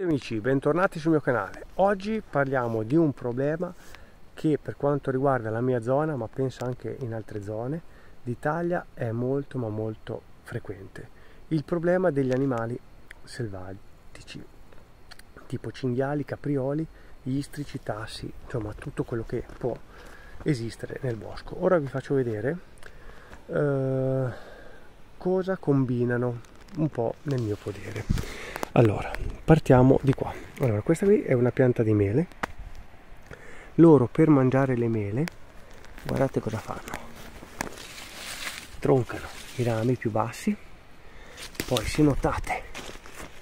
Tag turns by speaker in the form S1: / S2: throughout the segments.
S1: Amici, bentornati sul mio canale. Oggi parliamo di un problema che per quanto riguarda la mia zona, ma penso anche in altre zone d'Italia, è molto ma molto frequente. Il problema degli animali selvatici, tipo cinghiali, caprioli, istrici, tassi, insomma tutto quello che può esistere nel bosco. Ora vi faccio vedere eh, cosa combinano un po' nel mio podere. Allora, partiamo di qua. Allora, questa qui è una pianta di mele. Loro per mangiare le mele, guardate cosa fanno. Troncano i rami più bassi, poi se notate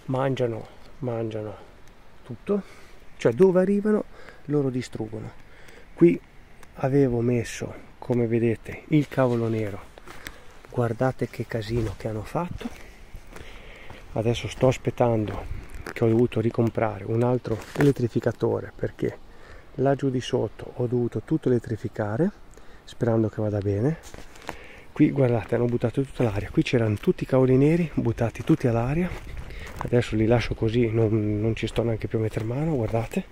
S1: mangiano, mangiano tutto, cioè dove arrivano loro distruggono. Qui avevo messo, come vedete, il cavolo nero. Guardate che casino che hanno fatto adesso sto aspettando che ho dovuto ricomprare un altro elettrificatore perché laggiù di sotto ho dovuto tutto elettrificare sperando che vada bene. Qui guardate hanno buttato tutta l'aria. Qui c'erano tutti i cavoli neri buttati tutti all'aria. Adesso li lascio così non, non, ci sto neanche più a mettere mano guardate.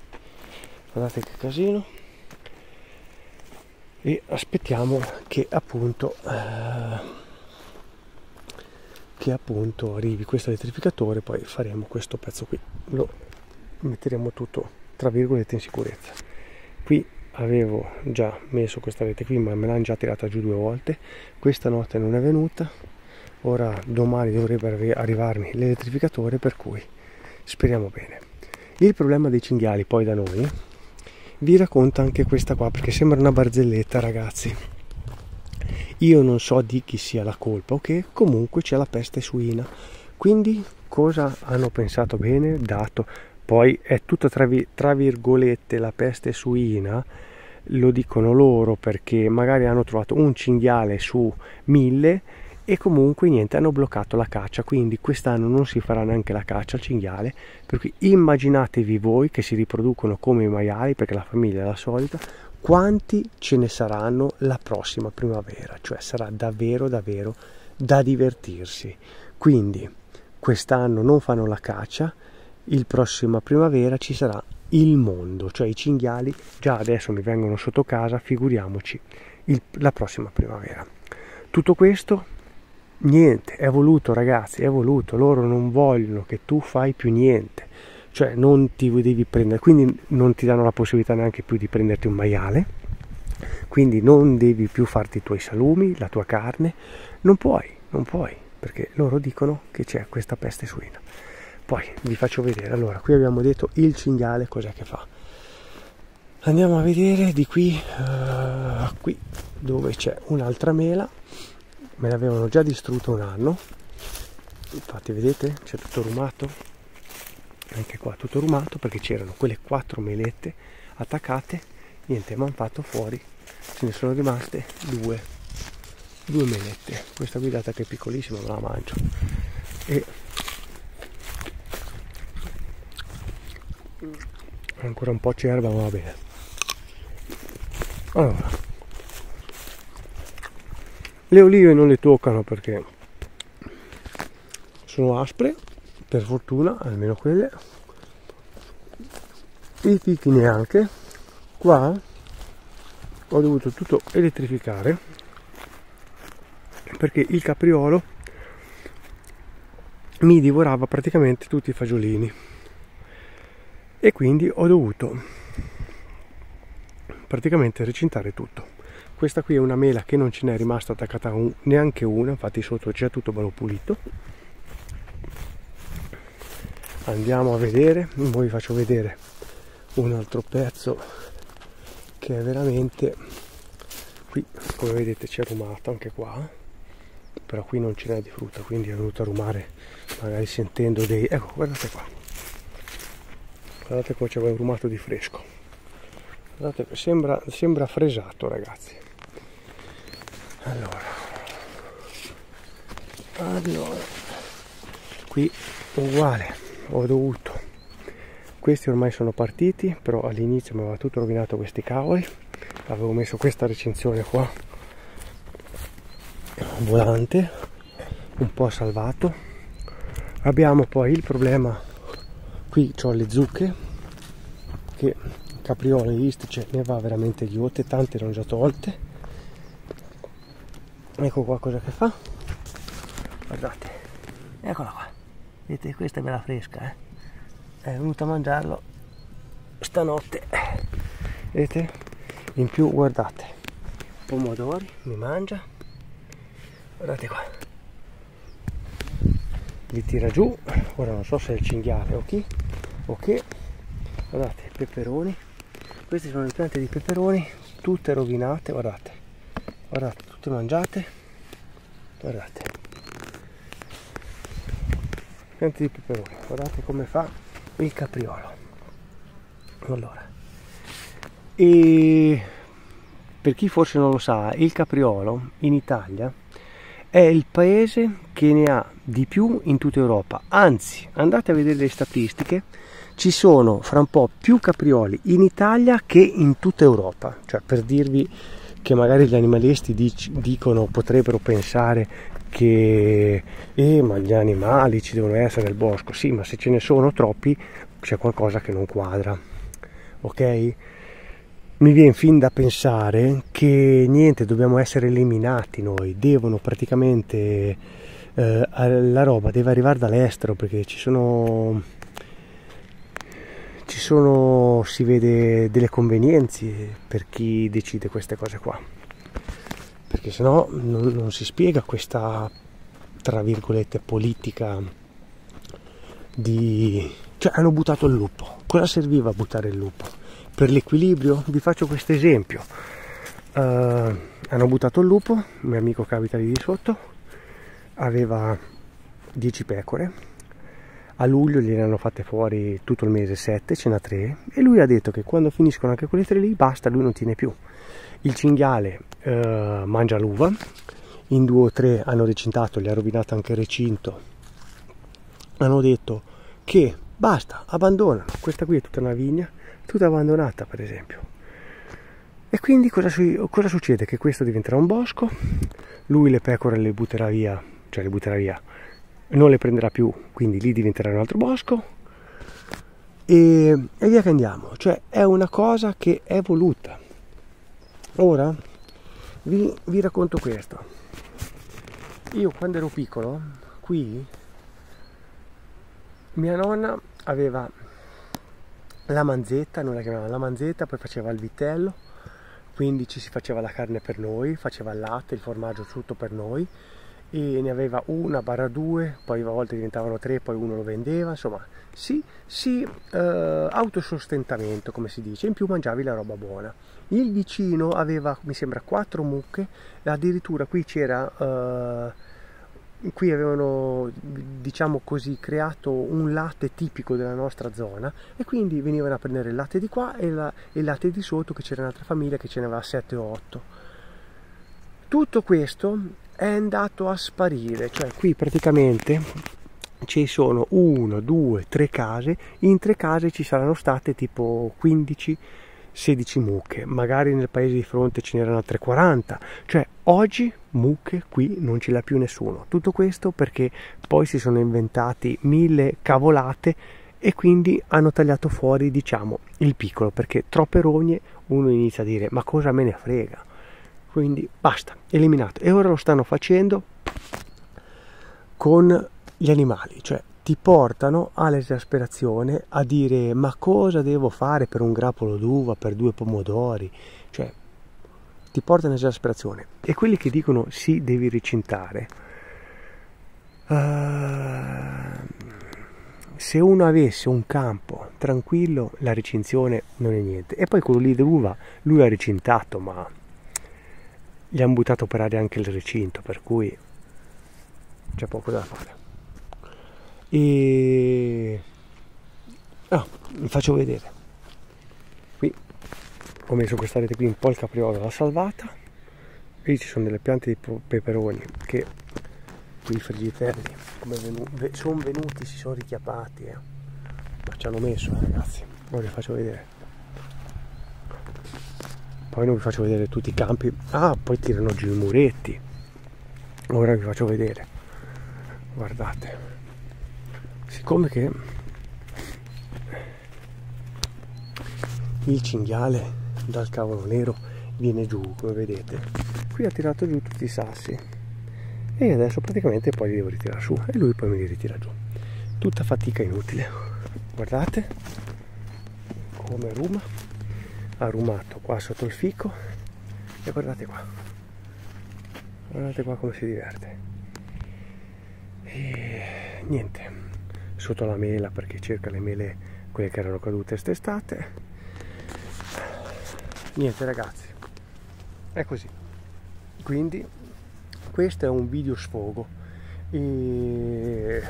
S1: Guardate che casino. E aspettiamo che appunto eh, che appunto arrivi questo elettrificatore poi faremo questo pezzo qui. Lo metteremo tutto tra virgolette in sicurezza. Qui avevo già messo questa rete qui ma me l'hanno già tirata giù due volte. Questa notte non è venuta. Ora domani dovrebbe arrivarmi l'elettrificatore per cui speriamo bene. Il problema dei cinghiali poi da noi vi racconto anche questa qua perché sembra una barzelletta ragazzi io non so di chi sia la colpa, ok? Comunque c'è la peste suina. Quindi cosa hanno pensato bene? Dato poi è tutto tra, vi, tra virgolette la peste suina, lo dicono loro perché magari hanno trovato un cinghiale su mille e comunque niente hanno bloccato la caccia quindi quest'anno non si farà neanche la caccia al cinghiale per cui immaginatevi voi che si riproducono come i maiali perché la famiglia è la solita quanti ce ne saranno la prossima primavera, cioè sarà davvero davvero da divertirsi. Quindi quest'anno non fanno la caccia, il prossima primavera ci sarà il mondo, cioè i cinghiali già adesso mi vengono sotto casa, figuriamoci il, la prossima primavera. Tutto questo niente, è voluto ragazzi, è voluto, loro non vogliono che tu fai più niente cioè non ti devi prendere, quindi non ti danno la possibilità neanche più di prenderti un maiale, quindi non devi più farti i tuoi salumi, la tua carne, non puoi, non puoi, perché loro dicono che c'è questa peste suina. Poi vi faccio vedere, allora qui abbiamo detto il cinghiale cos'è che fa. Andiamo a vedere di qui uh, qui dove c'è un'altra mela, me l'avevano già distrutto un anno, infatti vedete c'è tutto rumato, anche qua tutto rumato perché c'erano quelle quattro melette attaccate niente mi hanno fatto fuori ce ne sono rimaste due due melette. Questa guidata che è piccolissima me la mangio. E ancora un po' cerba ma va bene. Allora le olive non le toccano perché sono aspre per fortuna almeno quelle. I fichi neanche. Qua ho dovuto tutto elettrificare perché il capriolo mi divorava praticamente tutti i fagiolini. E quindi ho dovuto praticamente recintare tutto. Questa qui è una mela che non ce n'è rimasta attaccata neanche una infatti sotto c'è tutto bello pulito andiamo a vedere. Poi vi faccio vedere un altro pezzo che è veramente qui. Come vedete c'è rumato anche qua però qui non ce n'è di frutta quindi è venuto a rumare magari sentendo dei ecco guardate qua. Guardate qua c'è un rumato di fresco. Guardate sembra, sembra fresato ragazzi. Allora. Allora. Qui uguale ho dovuto. Questi ormai sono partiti però all'inizio mi aveva tutto rovinato questi cavoli. Avevo messo questa recensione qua volante un po' salvato. Abbiamo poi il problema qui ho le zucche che capriole istice ne va veramente ghiotte tante ho già tolte. Ecco qua cosa che fa. Guardate eccola qua vedete questa è bella fresca eh? è venuta a mangiarlo stanotte. Vedete? In più guardate. Pomodori mi mangia. Guardate qua. Li tira giù. Ora non so se è il cinghiale o chi o che. Guardate peperoni. Queste sono le piante di peperoni tutte rovinate. Guardate. Guardate tutte mangiate. Guardate piante di peperoni guardate come fa il capriolo. Allora. E per chi forse non lo sa il capriolo in Italia è il paese che ne ha di più in tutta Europa. Anzi andate a vedere le statistiche ci sono fra un po' più caprioli in Italia che in tutta Europa. Cioè per dirvi che magari gli animalisti dicono potrebbero pensare che eh, ma gli animali ci devono essere nel bosco. Sì ma se ce ne sono troppi c'è qualcosa che non quadra ok? Mi viene fin da pensare che niente, dobbiamo essere eliminati noi, devono praticamente, eh, la roba deve arrivare dall'estero perché ci sono, ci sono, si vede delle convenienze per chi decide queste cose qua, perché sennò non, non si spiega questa, tra virgolette, politica di... cioè hanno buttato il lupo, cosa serviva buttare il lupo? per l'equilibrio? Vi faccio questo esempio. Uh, hanno buttato il lupo il mio amico che abita lì di sotto aveva 10 pecore a luglio gliene hanno fatte fuori tutto il mese 7 ce n'ha 3 e lui ha detto che quando finiscono anche quelle 3 lì basta lui non tiene più. Il cinghiale uh, mangia l'uva in due o tre hanno recintato gli ha rovinato anche il recinto. Hanno detto che basta abbandonano questa qui è tutta una vigna tutta abbandonata per esempio. E quindi cosa, cosa, succede? Che questo diventerà un bosco, lui le pecore le butterà via, cioè le butterà via, non le prenderà più, quindi lì diventerà un altro bosco e, e via che andiamo, cioè è una cosa che è voluta. Ora vi, vi racconto questo. Io quando ero piccolo, qui, mia nonna aveva la manzetta, noi la chiamavamo la manzetta, poi faceva il vitello, quindi ci si faceva la carne per noi, faceva il latte, il formaggio tutto per noi e ne aveva una barra due, poi a volte diventavano tre, poi uno lo vendeva, insomma, sì, sì, eh, autosostentamento come si dice, in più mangiavi la roba buona. Il vicino aveva, mi sembra, quattro mucche, addirittura qui c'era... Eh, qui avevano diciamo così creato un latte tipico della nostra zona e quindi venivano a prendere il latte di qua e, la, il latte di sotto che c'era un'altra famiglia che ce ne aveva 7 o 8 tutto questo è andato a sparire cioè qui praticamente ci sono 1, 2, 3 case in tre case ci saranno state tipo 15 16 mucche, magari nel paese di fronte ce n'erano altre 40, cioè oggi mucche qui non ce l'ha più nessuno. Tutto questo perché poi si sono inventati mille cavolate e quindi hanno tagliato fuori, diciamo, il piccolo, perché troppe rogne uno inizia a dire ma cosa me ne frega. Quindi basta, eliminato. E ora lo stanno facendo con gli animali, cioè ti portano all'esasperazione a dire ma cosa devo fare per un grappolo d'uva, per due pomodori, cioè ti portano all'esasperazione. E quelli che dicono sì, devi recintare, uh, se uno avesse un campo tranquillo, la recinzione non è niente. E poi quello lì d'uva, lui ha recintato, ma gli hanno buttato per aria anche il recinto, per cui c'è poco da fare. E ah, vi faccio vedere. Qui ho messo questa rete qui un po' il capriolo l'ho salvata. Qui ci sono delle piante di peperoni che qui i frigiderri come venu sono venuti si sono richiappati eh. ma ci hanno messo ragazzi. Ora vi faccio vedere poi non vi faccio vedere tutti i campi. Ah poi tirano giù i muretti. Ora vi faccio vedere. Guardate. Siccome che il cinghiale dal cavolo nero viene giù come vedete qui ha tirato giù tutti i sassi. E adesso praticamente poi li devo ritirare su. E lui poi me li ritira giù. Tutta fatica inutile. Guardate. Come ruma ha rumato qua sotto il fico. E guardate qua. Guardate qua come si diverte. E niente. Sotto la mela perché cerca le mele quelle che erano cadute quest'estate. Niente ragazzi. È così. Quindi questo è un video sfogo. E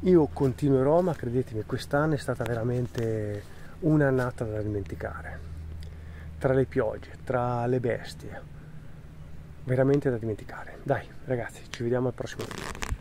S1: io continuerò ma credetemi quest'anno è stata veramente un'annata da dimenticare. Tra le piogge tra le bestie. Veramente da dimenticare. Dai ragazzi ci vediamo al prossimo video